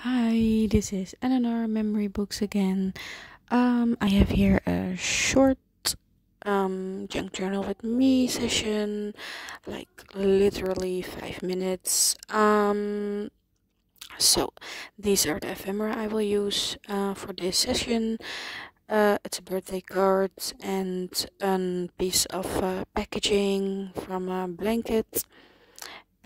Hi, this is Ellanoor Memorybooks again. Um, I have here a short um junk journal with me session, like literally five minutes. Um, so these are the ephemera I will use uh, for this session. Uh, it's a birthday card and a piece of uh, packaging from a blanket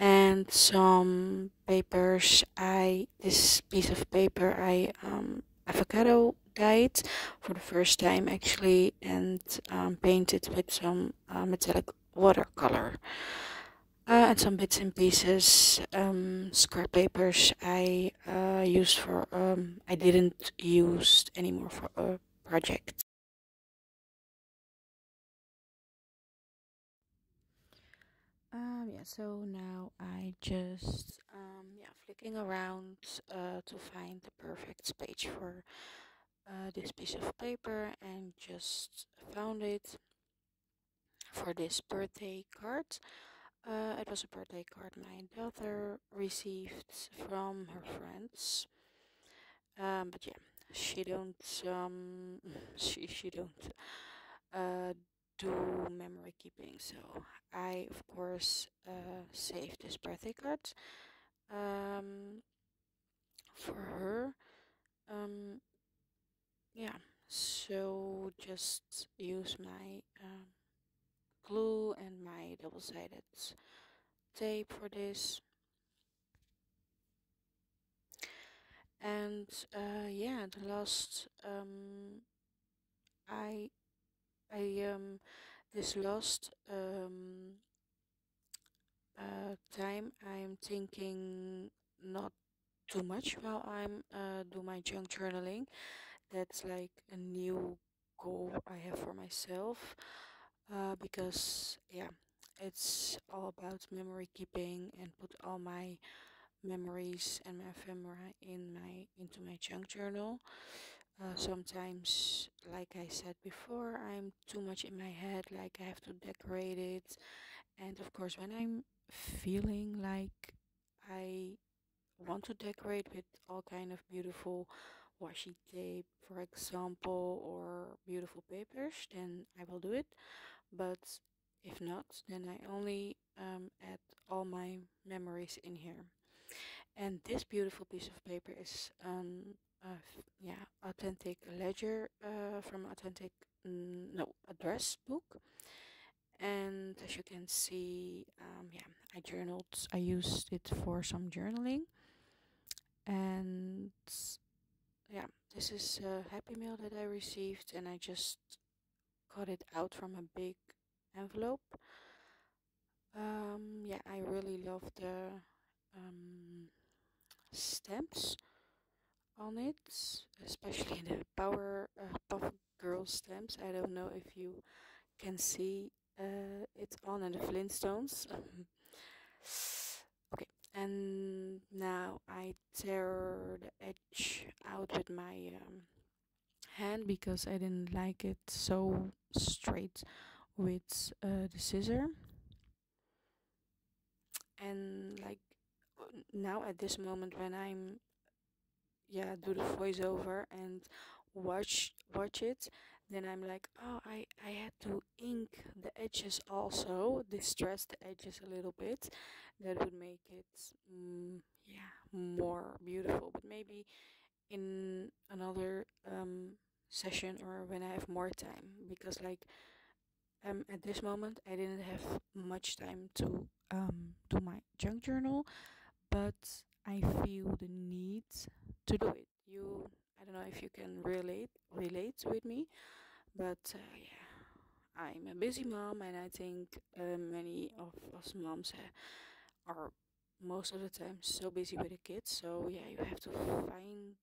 and some papers. I this piece of paper I um, avocado dyed for the first time actually and um, painted with some uh, metallic watercolor. Uh, and some bits and pieces, um, scrap papers I uh, used for, um, I didn't use anymore for a project. Um, yeah, so now I just, um, yeah, flicking around uh, to find the perfect page for uh, this piece of paper and just found it for this birthday card. Uh, it was a birthday card my daughter received from her friends. Um, but yeah, she don't um she she don't uh do memory keeping. So I of course uh saved this birthday card um for her. Um yeah, so just use my um, glue and my double-sided tape for this. And uh, yeah, the last um, I I um this last um uh, time I'm thinking not too much while I'm uh, do my junk journaling. That's like a new goal I have for myself uh, because yeah, it's all about memory keeping and put all my memories and my ephemera in my into my junk journal. Uh, sometimes, like I said before, I'm too much in my head, like I have to decorate it. And of course, when I'm feeling like I want to decorate with all kind of beautiful washi tape, for example, or beautiful papers, then I will do it. But if not, then I only um, add all my memories in here. And this beautiful piece of paper is an uh, yeah authentic ledger uh, from authentic mm, no address book. And as you can see, um, yeah, I journaled. I used it for some journaling. And yeah, this is a happy mail that I received, and I just cut it out from a big envelope. Um, yeah, I really love the um, stamps on it, especially the Power uh, Puff Girl stamps. I don't know if you can see uh, it on in the Flintstones. okay, and now I tear the edge out with my um, hand because I didn't like it so straight with uh, the scissor. And like now at this moment when I'm yeah do the voiceover and watch watch it then i'm like oh i i had to ink the edges also distress the edges a little bit. That would make it mm, yeah more beautiful. But maybe in another um session or when i have more time because like um at this moment i didn't have much time to um do my junk journal but I feel the need to do it. You, I don't know if you can relate relate with me, but uh, yeah, I'm a busy mom, and I think uh, many of us moms uh, are most of the time so busy with the kids. So yeah, you have to find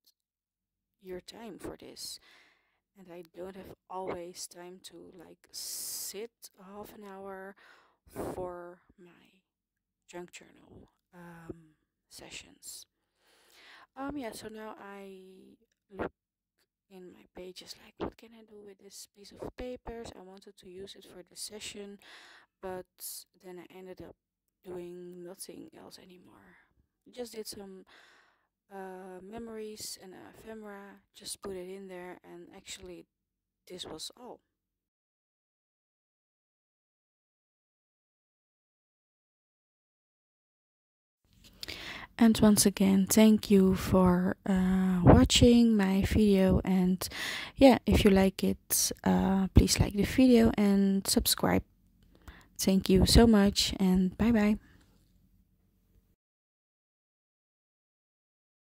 your time for this. And I don't have always time to like sit half an hour for my junk journal. Um, sessions. Um, yeah, so now I look in my pages like what can I do with this piece of papers? I wanted to use it for the session, but then I ended up doing nothing else anymore. Just did some uh, memories and ephemera, just put it in there, and actually, this was all. And once again, thank you for uh, watching my video. And yeah, if you like it, uh, please like the video and subscribe. Thank you so much, and bye bye.